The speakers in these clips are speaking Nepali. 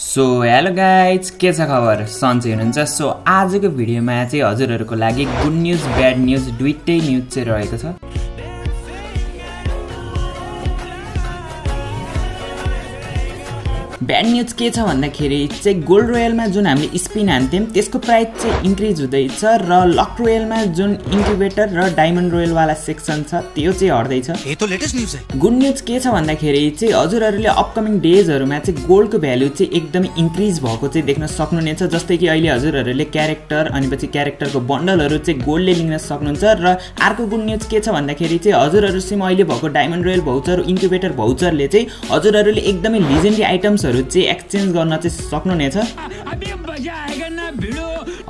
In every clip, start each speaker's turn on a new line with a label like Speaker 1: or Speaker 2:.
Speaker 1: सो हेलो गाइज के छ खबर? सन्चै हुनुहुन्छ। सो आजको भिडियोमा चाहिँ हजुरहरूको लागि गुड न्युज ब्याड न्युज दुइटै न्युज चाहिँ रहेको छ। ब्याड न्युज के छ भन्दाखेरि चाहिँ गोल्ड रोयलमा जुन हामीले स्पिन हान्थ्यौँ त्यसको प्राइस चाहिँ इन्क्रिज हुँदैछ र लक रोयलमा जुन इन्क्युबेटर र डायमन्ड रोयलवाला सेक्सन छ त्यो चाहिँ हट्दैछ। गुड न्युज के छ भन्दाखेरि चाहिँ हजुरहरूले अपकमिङ डेजहरूमा चाहिँ गोल्डको भ्यालु चाहिँ एकदमै इन्क्रिज भएको चाहिँ देख्न सक्नुहुनेछ जस्तै कि अहिले हजुरहरूले क्यारेक्टर अनि पछि क्यारेक्टरको बन्डलहरू चाहिँ गोल्डले लिन सक्नुहुन्छ र अर्को गुड न्युज के छ भन्दाखेरि चाहिँ हजुरहरूसँग अहिले भएको डायमन्ड रोयल भाउचर इन्क्युबेटर भाउचरले चाहिँ हजुरहरूले एकदमै लिजेन्डरी आइटम्सहरू चाहिँ एक्सचेन्ज गर्न चाहिँ सक्नुहुनेछ।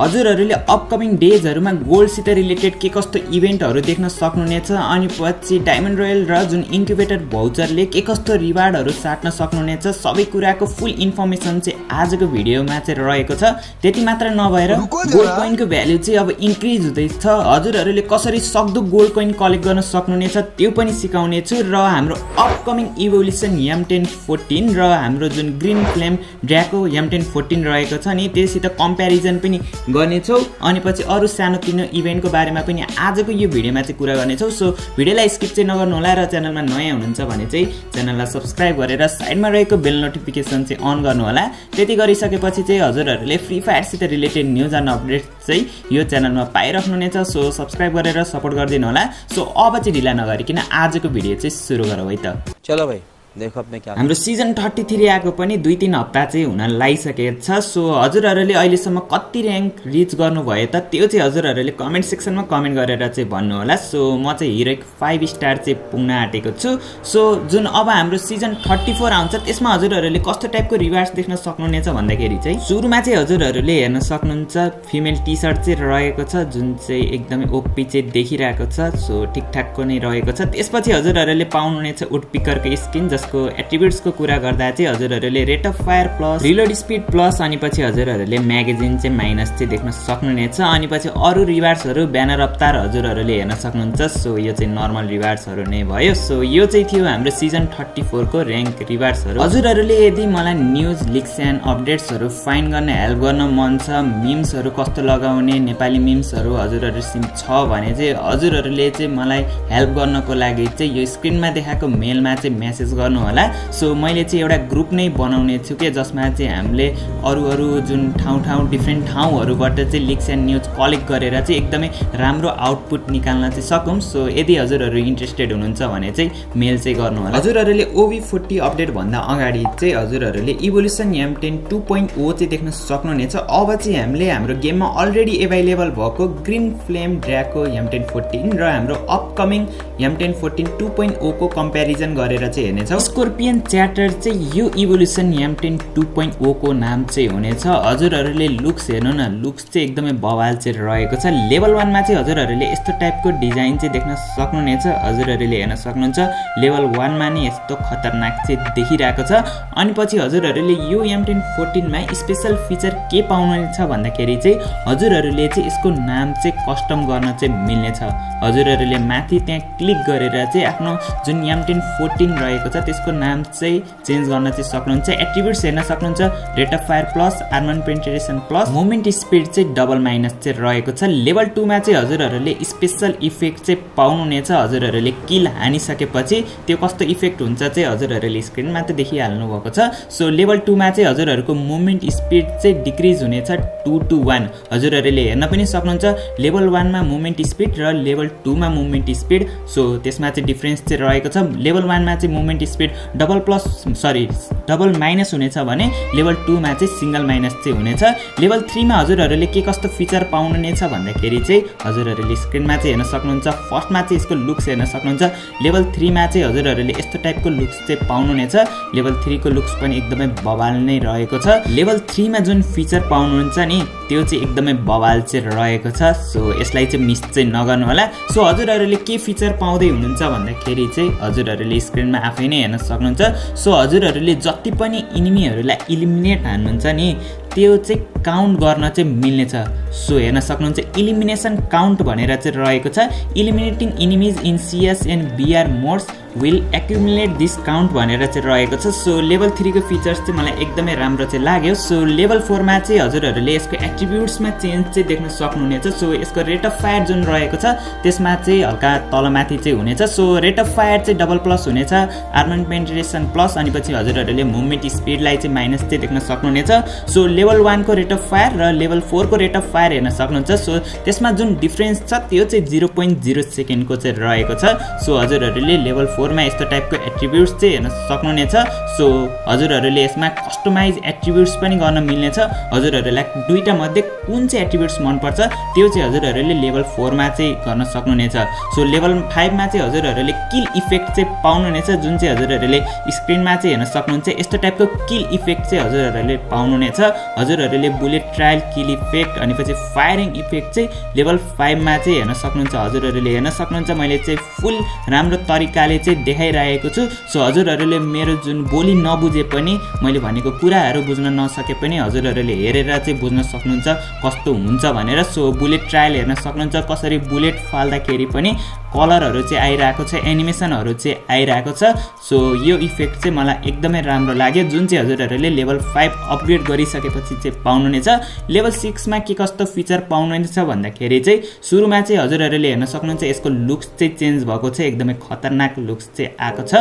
Speaker 1: हजुरहरूले अपकमिङ डेजहरूमा गोल्डसित रिलेटेड के कस्तो इभेन्टहरू देख्न सक्नुहुनेछ? अनि पछि डायमन्ड रोयल र जुन इन्क्युबेटर भाउचरले के कस्तो रिवार्डहरू साट्न सक्नुहुनेछ? सबै कुराको फुल इन्फर्मेसन चाहिँ आजको भिडियोमा चाहिँ रहेको छ। त्यति मात्र नभएर गोल्ड कोइनको भ्याल्यु चाहिँ अब इन्क्रिज हुँदैछ। हजुरहरूले कसरी सक्दो गोल्ड कोइन कलेक्ट गर्न सक्नुहुनेछ त्यो पनि सिकाउनेछु र हाम्रो upcoming evolution M ten fourteen र हाम्रो जुन green flame draco M ten fourteen रहेको छ नि त्योसित कम्पेरिजन पनि गर्नेछौँ। अनि पछि अरू सानोतिनो इभेन्टको बारेमा पनि आजको यो भिडियोमा चाहिँ कुरा गर्नेछौँ। सो भिडियोलाई स्किप चाहिँ नगर्नु होला र च्यानलमा नयाँ हुनुहुन्छ भने चाहिँ च्यानललाई सब्सक्राइब गरेर साइडमा रहेको बेल नोटिफिकेसन चाहिँ अन गर्नु होला। त्यति गरिसकेपछि चाहिँ हजुरहरूले फ्री फायरसित रिलेटेड न्युज एन्ड अपडेट चाहिँ यो च्यानलमा पाइराख्नुहुनेछ। सो सब्सक्राइब गरेर सपोर्ट गरिदिनु होला। सो अब चाहिँ ढिला नगरिकन आजको भिडियो चाहिँ सुरु गरौँ है त।
Speaker 2: चलो क्या
Speaker 1: हाम्रो सिजन थर्टी थ्री आएको पनि दुई तिन हप्ता चाहिँ हुन लागिसकेको छ। सो हजुरहरूले अहिलेसम्म कति ऱ्याङ्क रिच गर्नुभयो त त्यो चाहिँ हजुरहरूले कमेन्ट सेक्सनमा कमेन्ट गरेर चाहिँ भन्नुहोला। सो म चाहिँ हिरोइक फाइभ स्टार चाहिँ पुग्न आँटेको छु। सो जुन अब हाम्रो सिजन थर्टी फोर आउँछ त्यसमा हजुरहरूले कस्तो टाइपको रिवार्ड्स देख्न सक्नुहुनेछ भन्दाखेरि चाहिँ सुरुमा चाहिँ हजुरहरूले हेर्न सक्नुहुन्छ फिमेल टी सर्ट चाहिँ रहेको छ जुन चाहिँ एकदमै ओपी चाहिँ देखिरहेको छ। सो ठिकठाकको नै रहेको छ। त्यसपछि हजुरहरूले पाउनुहुनेछ उड पिकरको स्किन जसको एट्रिब्युट्सको कुरा गर्दा चाहिँ हजुरहरूले rate of fire plus reload speed plus अनि पछि हजुरहरूले म्यागजिन चाहिँ माइनस चाहिँ देख्न सक्नुहुनेछ अनि पछि अरू रिवार्ड्सहरू ब्यानर अवतार हजुरहरूले हेर्न सक्नुहुन्छ। सो यो चाहिँ नर्मल रिवार्ड्सहरू नै भयो। सो यो चाहिँ थियो हाम्रो सिजन थर्टी फोरको ऱ्याङ्क रिवार्ड्सहरू हजुरहरूले यदि मलाई न्युज लिक्स एन्ड अपडेट्सहरू फाइन गर्न हेल्प गर्न मन छ मिम्सहरू कस्तो लगाउने नेपाली मिम्सहरू हजुरहरूसँग छ भने चाहिँ हजुरहरूले चाहिँ मलाई हेल्प गर्नको लागि चाहिँ यो स्क्रिनमा देखाएको मेलमा चाहिँ मेसेज गर्नु होला सो मैले चाहिँ एउटा ग्रुप नै बनाउने छु कि जसमा चाहिँ हामीले अरू अरू जुन ठाउँ ठाउँ डिफ्रेन्ट ठाउँहरूबाट चाहिँ लिक्स एन्ड न्युज कलेक्ट गरेर चाहिँ एकदमै राम्रो आउटपुट निकाल्न चाहिँ सकौँ। सो यदि हजुरहरू इन्ट्रेस्टेड हुनुहुन्छ भने चाहिँ मेल चाहिँ गर्नु होला हजुरहरूले ओभी फोर्टी अपडेटभन्दा अगाडि चाहिँ हजुरहरूले evolution M ten two point O चाहिँ देख्न सक्नुहुनेछ। अब चाहिँ हामीले हाम्रो गेममा अलरेडी एभाइलेबल भएको green flame draco M ten fourteen र हाम्रो upcoming M ten fourteen two point ओको comparison गरेर चाहिँ हेर्नेछौँ। स्कोर्पियन च्याटर चाहिँ यो evolution M ten two point ओको नाम चाहिँ हुनेछ। हजुरहरूले लुक्स हेर्नु न लुक्स चाहिँ एकदमै बवाल चाहिँ रहेको छ। लेभल वानमा चाहिँ हजुरहरूले यस्तो टाइपको डिजाइन चाहिँ देख्न सक्नुहुनेछ। हजुरहरूले हेर्न सक्नुहुन्छ लेभल वानमा नै यस्तो खतरनाक चाहिँ देखिरहेको छ। अनि पछि हजुरहरूले यो एम टेन फोर्टिनमा स्पेसल फिचर के पाउनुहुनेछ भन्दाखेरि चाहिँ हजुरहरूले चाहिँ यसको नाम चाहिँ कस्टम गर्न चाहिँ मिल्नेछ। हजुरहरूले माथि त्यहाँ क्लिक गरेर चाहिँ आफ्नो जुन एम टेन फोर्टिन रहेको छ त्यसको नाम चाहिँ चेन्ज गर्न चाहिँ सक्नुहुन्छ एट्रिब्युट्स हेर्न सक्नुहुन्छ। Rate of fire plus armour penetration plus movement speed चाहिँ डबल माइनस चाहिँ रहेको छ। लेभल टूमा चाहिँ हजुरहरूले स्पेसल इफेक्ट चाहिँ पाउनुहुनेछ। हजुरहरूले किल हानिसकेपछि त्यो कस्तो इफेक्ट हुन्छ चाहिँ हजुरहरूले स्क्रिनमा त देखिहाल्नु भएको छ। सो लेभल टूमा चाहिँ हजुरहरूको मुभमेन्ट स्पिड चाहिँ डिक्रिज हुनेछ टू टू वान हजुरहरूले हेर्न पनि सक्नुहुन्छ लेभल वानमा मुभमेन्ट स्पिड र लेभल टूमा मुभमेन्ट स्पिड सो त्यसमा चाहिँ डिफ्रेन्स चाहिँ रहेको छ। लेभल वानमा चाहिँ movement speed double plus sorry double minus हुनेछ भने लेभल टूमा चाहिँ सिङ्गल माइनस चाहिँ हुनेछ। लेभल थ्रीमा हजुरहरूले के कस्तो फिचर पाउनुहुनेछ भन्दाखेरि चाहिँ हजुरहरूले स्क्रिनमा चाहिँ हेर्न सक्नुहुन्छ। फर्स्टमा चाहिँ यसको लुक्स हेर्न सक्नुहुन्छ। लेभल थ्रीमा चाहिँ हजुरहरूले यस्तो टाइपको लुक्स चाहिँ पाउनुहुनेछ। लेभल थ्रीको लुक्स पनि एकदमै बवाल नै रहेको छ। लेभल थ्रीमा जुन फिचर पाउनुहुन्छ नि त्यो चाहिँ एकदमै बवाल चाहिँ रहेको छ। सो यसलाई चाहिँ मिस चाहिँ नगर्नु होला सो हजुरहरूले के फिचर पाउँदै हुनुहुन्छ भन्दाखेरि चाहिँ हजुरहरूले स्क्रिनमा आफै नै हेर्न सक्नुहुन्छ। सो हजुरहरूले जति पनि इनिमीहरूलाई इलिमिनेट हान्नुहुन्छ नि त्यो चाहिँ काउन्ट गर्न चाहिँ मिल्नेछ। सो हेर्न सक्नुहुन्छ इलिमिनेसन काउन्ट भनेर चाहिँ रहेको छ। Eliminating enemies in CS and BR modes will accumulate this count भनेर चाहिँ रहेको छ। सो लेभल थ्रीको फिचर्स चाहिँ मलाई एकदमै राम्रो चाहिँ लाग्यो। सो लेभल फोरमा चाहिँ हजुरहरूले यसको एट्रिब्युट्समा चेन्ज चाहिँ देख्न सक्नुहुनेछ। सो यसको रेट अफ फायर जुन रहेको छ त्यसमा चाहिँ हल्का तलमाथि चाहिँ हुनेछ। सो रेट अफ फायर चाहिँ डबल प्लस हुनेछ आर्मन पेन्ट्रेसन प्लस अनि पछि हजुरहरूले मुभमेन्ट स्पिडलाई चाहिँ माइनस चाहिँ देख्न सक्नुहुनेछ। सो लेभल वानको रेट अफ फायर र लेभल फोरको रेट अफ फायर हेर्न सक्नुहुन्छ। सो त्यसमा जुन डिफ्रेन्स छ त्यो चाहिँ जिरो पोइन्ट जिरो सेकेन्डको चाहिँ रहेको छ। सो हजुरहरूले लेभल फोरमा यस्तो टाइपको एट्रिब्युट्स चाहिँ हेर्न सक्नुहुनेछ सो हजुरहरूले यसमा कस्टमाइज एट्रिब्युट्स पनि गर्न मिल्नेछ हजुरहरूलाई दुईवटा मध्ये कुन चाहिँ एट्रिब्युट्स मनपर्छ त्यो चाहिँ हजुरहरूले लेभल फोरमा चाहिँ गर्न सक्नुहुनेछ सो लेभल फाइभमा चाहिँ हजुरहरूले किल इफेक्ट चाहिँ पाउनुहुनेछ जुन चाहिँ हजुरहरूले स्क्रिनमा चाहिँ हेर्न सक्नुहुन्छ। यस्तो टाइपको किल इफेक्ट चाहिँ हजुरहरूले पाउनुहुनेछ हजुरहरूले बुलेट ट्रायल किल इफेक्ट अनि पछि फायरिङ इफेक्ट चाहिँ लेभल फाइभमा चाहिँ हेर्न सक्नुहुन्छ। हजुरहरूले हेर्न सक्नुहुन्छ। मैले चाहिँ फुल राम्रो तरिकाले चाहिँ देखाइरहेको छु। सो हजुरहरूले मेरो जुन बोली नबुझे पनि मैले भनेको कुराहरू बुझ्न नसके पनि हजुरहरूले हेरेर चाहिँ बुझ्न सक्नुहुन्छ। कस्तो हुन्छ भनेर। सो बुलेट ट्रायल हेर्न सक्नुहुन्छ। कसरी बुलेट फाल्दाखेरि पनि कलरहरू चाहिँ आइरहेको छ एनिमेसनहरू चाहिँ आइरहेको छ। सो यो इफेक्ट चाहिँ मलाई एकदमै राम्रो लाग्यो। जुन चाहिँ हजुरहरूले लेभल फाइभ अपग्रेड गरिसकेपछि चाहिँ पाउनुहुनेछ। लेभल सिक्समा के कस्तो फिचर पाउनुहुनेछ भन्दाखेरि चाहिँ सुरुमा चाहिँ हजुरहरूले हेर्न सक्नुहुन्छ यसको लुक्स चाहिँ चेन्ज भएको छ। एकदमै खतरनाक लुक्स चाहिँ आएको छ।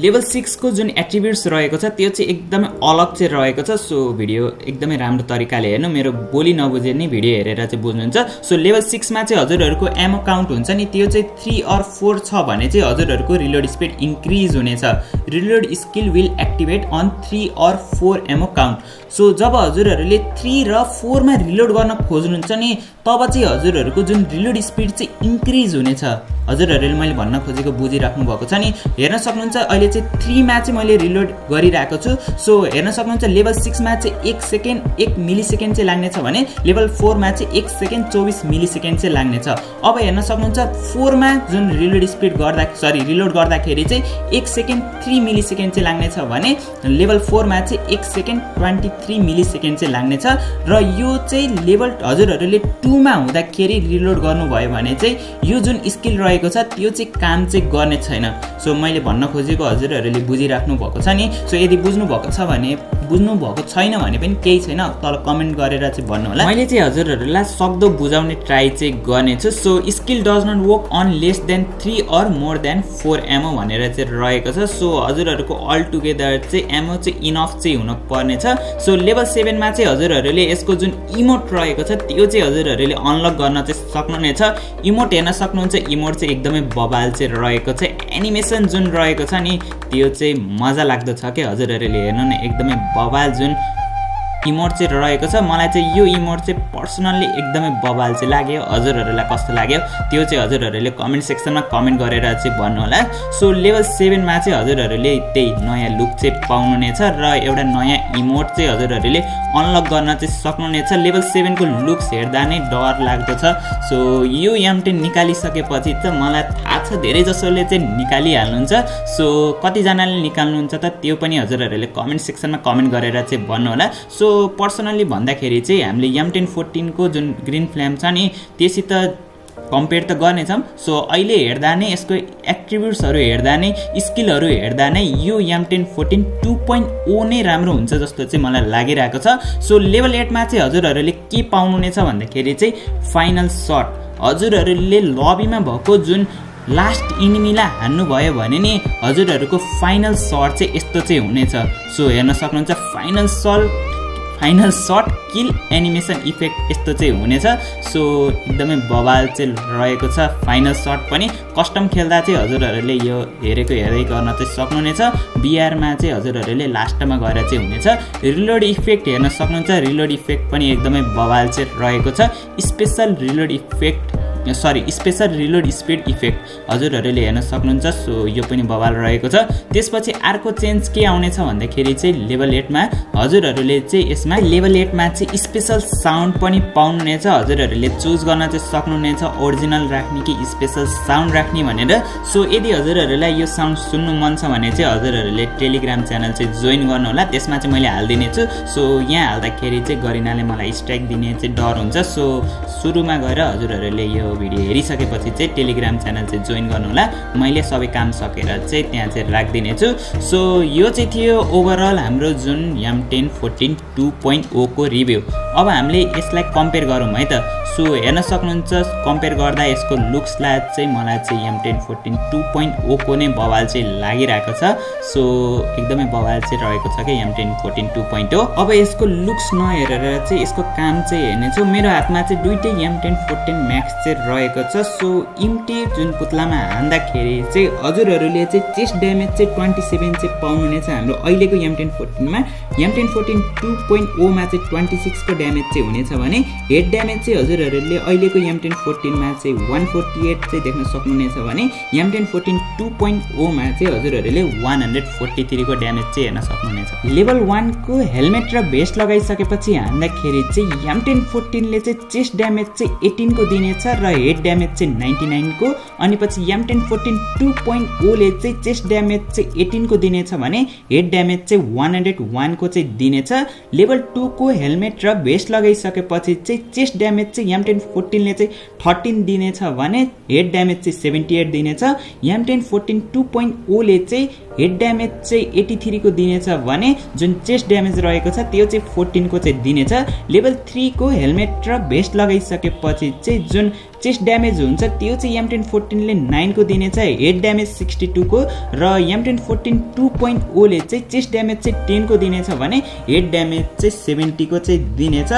Speaker 1: लेभल सिक्सको जुन एट्रिब्युट्स रहेको छ त्यो चाहिँ एकदमै अलग चाहिँ रहेको छ। सो भिडियो एकदमै राम्रो तरिकाले हेर्नु। मेरो बोली नबुझे नि भिडियो हेरेर चाहिँ बुझ्नुहुन्छ। सो लेभल सिक्समा चाहिँ हजुरहरूको एमो काउन्ट हुन्छ नि त्यो चाहिँ थ्री थ्री अर फोर छ भने चाहिँ हजुरहरूको रिलोड स्पिड इन्क्रिज हुनेछ. Reload skill will activate on three or four ammo count so जब हजुरहरूले थ्री र फोरमा रिलोड गर्न खोज्नुहुन्छ नि तब चाहिँ हजुरहरूको जुन रिलोड स्पिड चाहिँ इन्क्रिज हुनेछ। हजुरहरूले मैले भन्न खोजेको बुझिराख्नु भएको छ नि हेर्न सक्नुहुन्छ अहिले चाहिँ थ्रीमा चाहिँ मैले रिलोड गरिरहेको छु। सो हेर्न सक्नुहुन्छ लेभल सिक्समा चाहिँ एक सेकेन्ड एक मिली सेकेन्ड चाहिँ लाग्नेछ भने लेभल फोरमा चाहिँ एक सेकेन्ड चौबिस मिली सेकेन्ड चाहिँ लाग्नेछ। अब हेर्न सक्नुहुन्छ फोरमा जुन रिलोड स्पिड गर्दा सरी रिलोड गर्दाखेरि चाहिँ एक सेकेन्ड थ्री मिली सेकेन्ड चाहिँ लाग्नेछ भने लेभल फोरमा चाहिँ एक second twenty three millisecond चाहिँ लाग्नेछ र यो चाहिँ लेभल हजुरहरूले टूमा हुँदाखेरि रिलोड गर्नुभयो भने चाहिँ यो जुन स्किल रहेको छ त्यो चाहिँ काम चाहिँ गर्ने छैन। सो मैले भन्न खोजेको हजुरहरूले बुझिराख्नु भएको छ नि। सो यदि बुझ्नु भएको छ भने बुझ्नु भएको छैन भने पनि केही छैन तल कमेन्ट गरेर चाहिँ भन्नु होला। मैले चाहिँ हजुरहरूलाई सक्दो बुझाउने ट्राई चाहिँ गर्नेछु। So skill does not work on less than three or more than four ammo भनेर चाहिँ रहेको छ। सो हजुरहरूको अल टुगेदर चाहिँ एमओ चाहिँ इनफ चाहिँ हुनुपर्नेछ सो लेभल सेभेनमा चाहिँ हजुरहरूले यसको जुन इमोट रहेको छ त्यो चाहिँ हजुरहरूले अनलक गर्न चाहिँ सक्नुहुनेछ इमोट हेर्न सक्नुहुन्छ इमोट चाहिँ एकदमै बबाल चाहिँ रहेको छ। एनिमेसन जुन रहेको छ नि त्यो चाहिँ मजा लाग्दो छ क्या हजुरहरूले हेर्नु न। एकदमै बबाल जुन इमोट चाहिँ रहेको छ। मलाई चाहिँ यो इमोट चाहिँ पर्सनल्ली एकदमै बबाल चाहिँ लाग्यो। हजुरहरूलाई कस्तो लाग्यो? त्यो चाहिँ हजुरहरूले कमेन्ट सेक्सनमा कमेन्ट गरेर चाहिँ भन्नुहोला। सो लेभल सेभेनमा चाहिँ हजुरहरूले त्यही नयाँ लुक चाहिँ पाउनुहुनेछ र एउटा नयाँ इमोट चाहिँ हजुरहरूले अनलक गर्न चाहिँ सक्नुहुनेछ। लेभल सेभेनको लुक्स हेर्दा नै डर लाग्दो छ। सो यो एमटेन निकालिसकेपछि त मलाई थाहा छ धेरै जसोले चाहिँ निकालिहाल्नुहुन्छ। सो कतिजनाले निकाल्नुहुन्छ त त्यो पनि हजुरहरूले कमेन्ट सेक्सनमा कमेन्ट गरेर चाहिँ भन्नुहोला। सो पर्सनल्ली भन्दाखेरि चाहिँ हामीले एम टेन फोर्टिनको जुन ग्रिन फ्ल्याम छ नि त्योसित कम्पेयर त गर्नेछौँ। सो अहिले हेर्दा नै यसको एक्टिभ्युट्सहरू हेर्दा नै स्किलहरू हेर्दा नै यो M ten fourteen two point O नै राम्रो हुन्छ जस्तो चाहिँ मलाई लागिरहेको छ। सो लेभल एटमा चाहिँ हजुरहरूले के पाउनुहुनेछ भन्दाखेरि चाहिँ फाइनल सट हजुरहरूले लबीमा भएको जुन लास्ट इनिमीलाई हान्नुभयो भने नि हजुरहरूको फाइनल सट चाहिँ यस्तो चाहिँ हुनेछ। सो हेर्न सक्नुहुन्छ final shot final short kill animation effect यस्तो चाहिँ हुनेछ। सो एकदमै बवाल चाहिँ रहेको छ फाइनल सर्ट पनि। कस्टम खेल्दा चाहिँ हजुरहरूले यो हेरेको हेर्दै गर्न चाहिँ सक्नुहुनेछ। बिआरमा चाहिँ हजुरहरूले लास्टमा गएर चाहिँ हुनेछ। रिलोड इफेक्ट हेर्न सक्नुहुन्छ। रिलोड इफेक्ट पनि एकदमै बवाल चाहिँ रहेको छ। Special reload effect sorry special reload speed effect हजुरहरूले हेर्न सक्नुहुन्छ सो यो पनि बवाल रहेको छ। त्यसपछि अर्को चेन्ज के आउनेछ भन्दाखेरि चाहिँ लेभल एटमा हजुरहरूले चाहिँ यसमा लेभल एटमा चाहिँ स्पेसल साउन्ड पनि पाउनुहुनेछ। हजुरहरूले चुज गर्न चाहिँ सक्नुहुनेछ ओरिजिनल राख्ने कि स्पेसल साउन्ड राख्ने भनेर। सो यदि हजुरहरूलाई यो साउन्ड सुन्नु मन छ भने चाहिँ हजुरहरूले टेलिग्राम च्यानल चाहिँ जोइन गर्नुहोला। त्यसमा चाहिँ मैले हालिदिनेछु। सो यहाँ हाल्दाखेरि चाहिँ गरिनाले मलाई स्ट्राइक दिने चाहिँ डर हुन्छ। सो सुरुमा गएर हजुरहरूले यो भिडियो हेरिसकेपछि चाहिँ टेलिग्राम च्यानल चाहिँ जोइन गर्नुहोला। मैले सबै काम सकेर चाहिँ त्यहाँ चाहिँ राखिदिनेछु। सो यो चाहिँ थियो ओभरअल हाम्रो जुन M ten fourteen two point ओको review अब हामीले यसलाई कम्पेयर गरौँ है त। सो हेर्न सक्नुहुन्छ कम्पेयर गर्दा यसको लुक्सलाई चाहिँ मलाई चाहिँ M ten fourteen two point ओको नै बवाल चाहिँ लागिरहेको छ। सो एकदमै बवाल चाहिँ रहेको छ कि M ten fourteen two point हो अब यसको लुक्स नहेरेर चाहिँ यसको काम चाहिँ हेर्नेछु मेरो हातमा चाहिँ दुइटै एम टेन फोर्टिन म्याक्स चाहिँ रहेको छ। सो इम्टी जुन पुत्लामा हान्दाखेरि चाहिँ हजुरहरूले चाहिँ चेस्ट ड्यामेज चाहिँ ट्वेन्टी सेभेन चाहिँ पाउनुहुनेछ। हाम्रो अहिलेको M ten फोर्टिनमा M ten fourteen two point ओमा चाहिँ ट्वेन्टी सिक्सको ड्यामेज चाहिँ हुनेछ भने हेड ड्यामेज चाहिँ हजुरहरूले अहिलेको एम टेन फोर्टिनमा चाहिँ वान फोर्टी एट चाहिँ देख्न सक्नुहुनेछ भने M ten fourteen two point ओमा चाहिँ हजुरहरूले वान हन्ड्रेड फोर्टी थ्रीको ड्यामेज चाहिँ हेर्न सक्नुहुनेछ। लेभल वानको हेलमेट र भेस्ट लगाइसकेपछि हान्दाखेरि चाहिँ एम टेन फोर्टिनले चाहिँ चेस्ट ड्यामेज चाहिँ एटिनको दिनेछ र हेड ड्यामेज चाहिँ नाइन्टी नाइनको अनि पछि M ten fourteen two point ओले चाहिँ चेस्ट ड्यामेज चाहिँ एटिनको दिनेछ भने हेड ड्यामेज चाहिँ वान हन्ड्रेड वानको चाहिँ दिनेछ। लेभल टूको हेलमेट र भेस्ट लगाइसकेपछि चाहिँ चेस्ट ड्यामेज चाहिँ एम टेन फोर्टिनले चाहिँ थर्टिन दिनेछ भने हेड ड्यामेज चाहिँ सेभेन्टी एट दिनेछ M ten fourteen two point ओले चाहिँ हेड ड्यामेज चाहिँ एट्टी थ्रीको दिनेछ भने जुन चेस्ट ड्यामेज रहेको छ त्यो चाहिँ फोर्टिनको चाहिँ दिनेछ। लेभल थ्रीको हेलमेट र भेस्ट लगाइसकेपछि चाहिँ जुन चेस्ट ड्यामेज हुन्छ त्यो चाहिँ एम टेन फोर्टिनले नाइनको दिनेछ हेड ड्यामेज सिक्सटी टूको र M ten fourteen two point ओले चाहिँ चेस्ट ड्यामेज चाहिँ टेनको दिनेछ भने हेड ड्यामेज चाहिँ सेभेन्टीको चाहिँ दिनेछ।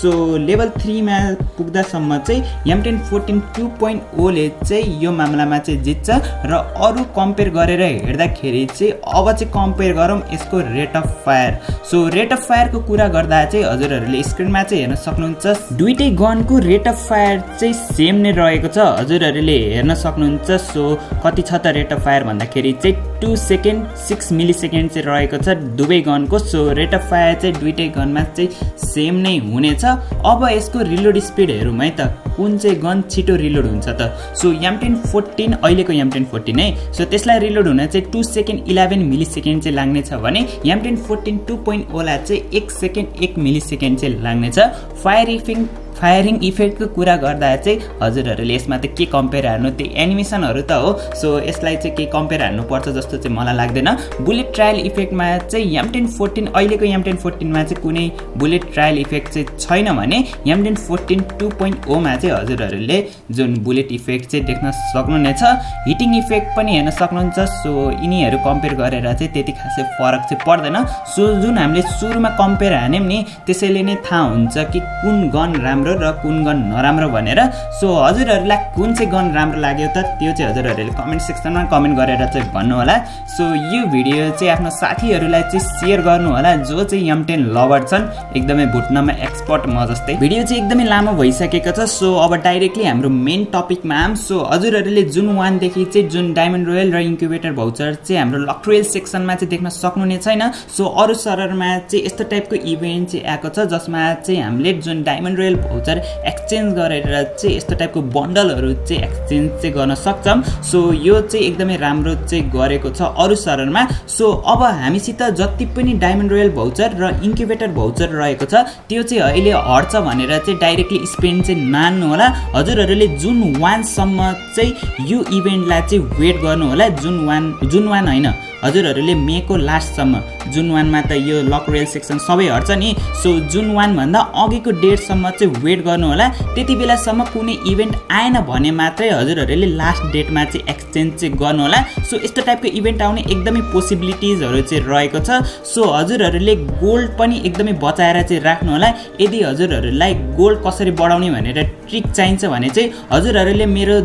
Speaker 1: सो लेभल थ्रीमा पुग्दासम्म चाहिँ M ten fourteen two point ओले चाहिँ यो मामलामा चाहिँ जित्छ र अरू कम्पेयर गरेर हेर्दाखेरि चाहिँ अब चाहिँ कम्पेयर गरौँ यसको rate of fire so rate of फायरको कुरा गर्दा चाहिँ हजुरहरूले स्क्रिनमा चाहिँ हेर्न सक्नुहुन्छ। दुइटै गनको रेट अफ फायर चाहिँ सेम नै रहेको छ। हजुरहरूले हेर्न सक्नुहुन्छ। सो कति छ त रेट अफ फायर भन्दाखेरि चाहिँ two second six millisecond चाहिँ रहेको छ दुवै गनको। सो रेट अफ फायर चाहिँ दुइटै गनमा चाहिँ सेम नै हुनेछ अब यसको रिलोड स्पिड हेरौँ है त। कुन चाहिँ गन छिटो रिलोड हुन्छ त? सो एम टेन फोर्टिन अहिलेको एम टेन फोर्टिन है। सो त्यसलाई रिलोड हुन चाहिँ two second eleven millisecond चाहिँ लाग्नेछ भने M ten fourteen two point Ola चाहिँ एक सेकेन्ड एक मिली सेकेन्ड चाहिँ लाग्नेछ। फायर इफेक्ट फायरिङ इफेक्टको कुरा गर्दा चाहिँ हजुरहरूले यसमा त के कम्पेयर हार्नु त्यो एनिमेसनहरू त हो। सो यसलाई चाहिँ के कम्पेयर हार्नुपर्छ जस्तो चाहिँ मलाई लाग्दैन। बुलेट ट्रायल इफेक्टमा चाहिँ एम टेन फोर्टिन अहिलेको एम टेन फोर्टिनमा चाहिँ कुनै बुलेट ट्रायल इफेक्ट चाहिँ छैन भने M ten fourteen two point ओमा चाहिँ हजुरहरूले जुन बुलेट इफेक्ट चाहिँ देख्न सक्नुहुनेछ हिटिङ इफेक्ट पनि हेर्न सक्नुहुन्छ। सो यिनीहरू कम्पेयर गरेर चाहिँ त्यति खासै फरक चाहिँ पर्दैन। सो जुन हामीले सुरुमा कम्पेयर हान्यौँ नि त्यसैले नै थाहा हुन्छ कि कुन गन राम्रो राम्रो र कुन गन नराम्रो भनेर। सो हजुरहरूलाई कुन चाहिँ गन राम्रो लाग्यो त त्यो चाहिँ हजुरहरूले कमेन्ट सेक्सनमा कमेन्ट गरेर चाहिँ भन्नुहोला। सो यो भिडियो चाहिँ आफ्नो साथीहरूलाई चाहिँ सेयर गर्नु होला जो चाहिँ एम टेन लभर छन्। एकदमै भुट्नमा एक्सपर्ट म जस्तै। भिडियो चाहिँ एकदमै लामो भइसकेको छ। सो अब डाइरेक्टली हाम्रो मेन टपिकमा आम सो हजुरहरूले जुन वानदेखि चाहिँ जुन डायमन्ड रोयल र इन्क्युबेटर भाउचर चाहिँ हाम्रो लक सेक्सनमा चाहिँ देख्न सक्नुहुने छैन। सो अरू सररमा चाहिँ यस्तो टाइपको इभेन्ट चाहिँ आएको छ जसमा चाहिँ हामीले जुन डायमन्ड रोयल भाउचर एक्सचेन्ज गरेर चाहिँ यस्तो टाइपको बन्डलहरू चाहिँ एक्सचेन्ज चाहिँ गर्न सक्छौँ। सो यो चाहिँ एकदमै राम्रो चाहिँ गरेको छ अरू सररमा सो अब हामीसित जति पनि डायमन्ड रोयल भाउचर र इन्क्युबेटर भाउचर रहेको छ त्यो चाहिँ अहिले हट्छ भनेर चाहिँ डाइरेक्टली स्पेन्ड चाहिँ नान्नु होला हजुरहरूले जुन वानसम्म चाहिँ यो इभेन्टलाई चाहिँ वेट गर्नु होला जुन वान जुन वान होइन हजुरहरूले मेको लास्टसम्म जुन वानमा त यो लक रेल सेक्सन सबै हट्छ नि। सो जुन वानभन्दा अघिको डेटसम्म चाहिँ वेट गर्नु होला। त्यति बेलासम्म कुनै इभेन्ट आएन भने मात्रै हजुरहरूले लास्ट डेटमा चाहिँ एक्सचेन्ज चाहिँ गर्नु होला। सो यस्तो टाइपको इभेन्ट आउने एकदमै पोसिबिलिटिजहरू चाहिँ रहेको छ। सो हजुरहरूले गोल्ड पनि एकदमै बचाएर चाहिँ राख्नु होला। यदि हजुरहरूलाई गोल्ड कसरी बढाउने भनेर ट्रिक चाहिन्छ भने चाहिँ हजुरहरूले मेरो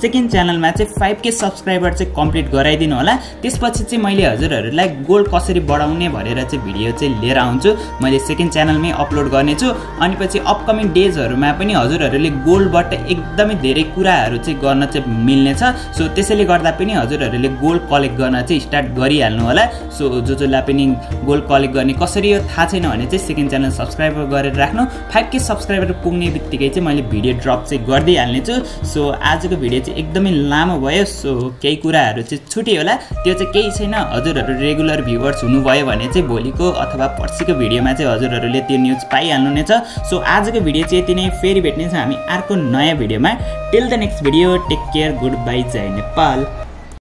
Speaker 1: सेकेन्ड च्यानलमा चाहिँ फाइभ के सब्सक्राइबर चाहिँ कम्प्लिट गराइदिनु होला। त्यसपछि चाहिँ मैले हजुरहरूलाई गोल्ड कसरी बढाउने भनेर चाहिँ भिडियो चाहिँ लिएर आउँछु। मैले सेकेन्ड च्यानलमै अपलोड गर्नेछु। अनि पछि अपकमिङ डेजहरूमा पनि हजुरहरूले गोल्डबाट एकदमै धेरै कुराहरू चाहिँ गर्न चाहिँ मिल्नेछ। सो त्यसैले गर्दा पनि हजुरहरूले गोल्ड कलेक्ट गर्न चाहिँ स्टार्ट गरिहाल्नु होला। सो जो जसलाई पनि गोल्ड कलेक्ट गर्ने कसरी हो थाहा छैन भने चाहिँ सेकेन्ड च्यानल सब्सक्राइब गरेर राख्नु। फाइभ के सब्सक्राइबर पुग्ने बित्तिकै चाहिँ मैले भिडियो ड्रप चाहिँ गरिदिइहाल्नेछु। सो आजको भिडियो चाहिँ एकदमै लामो भयो सो केही कुराहरू चाहिँ छुट्यो होला। त्यो चाहिँ केही छैन। हजुरहरू रेगुलर भ्युवर्स हुनुभयो भने चाहिँ भोलिको अथवा पर्सिको भिडियोमा चाहिँ हजुरहरूले त्यो न्युज पाइहाल्नु नै छ सो आजको भिडियो चाहिँ यति नै। फेरि भेट्नेछौँ हामी अर्को नयाँ भिडियोमा। Till the next video take care goodbye Jay Nepal.